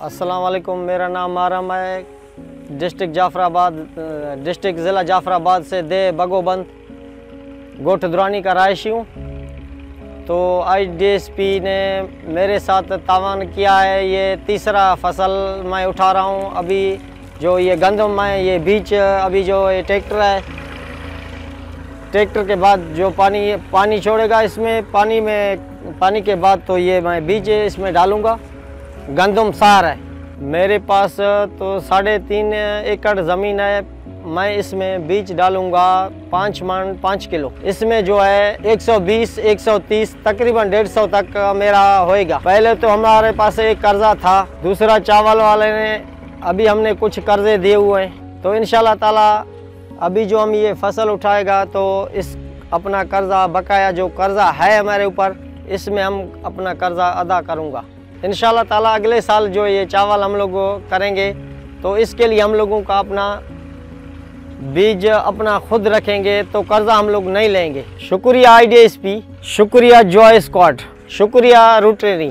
अस्सलाम वालेकुम मेरा नाम आरम है। डिस्ट्रिक्ट जाफराबाद, डिस्ट्रिक्ट ज़िला जाफराबाद से दे बगोबंद गोट दुरानी का रहायशी हूँ तो आई डी ने मेरे साथ तावान किया है, ये तीसरा फ़सल मैं उठा रहा हूँ। अभी जो ये गंदम है, ये बीच, अभी जो ये ट्रैक्टर है, ट्रैक्टर के बाद जो पानी पानी छोड़ेगा इसमें, पानी में, पानी के बाद तो ये मैं बीज इसमें डालूँगा। गंदम सार है। मेरे पास तो साढ़े तीन एकड़ ज़मीन है। मैं इसमें बीज डालूँगा पाँच मन, पाँच किलो। इसमें जो है 120 130 तकरीबन डेढ़ सौ तक मेरा होएगा। पहले तो हमारे पास एक कर्जा था। दूसरा चावल वाले ने अभी हमने कुछ कर्जे दिए हुए हैं। तो इन ताला अभी जो हम ये फ़सल उठाएगा तो इस अपना कर्जा, बकाया जो कर्जा है हमारे ऊपर, इसमें हम अपना कर्जा अदा करूँगा। इन ताला अगले साल जो ये चावल हम लोग करेंगे तो इसके लिए हम लोगों का अपना बीज अपना खुद रखेंगे तो कर्जा हम लोग नहीं लेंगे। शुक्रिया आई डी एस पी शुक्रिया जॉय स्कॉट शुक्रिया रूटरी।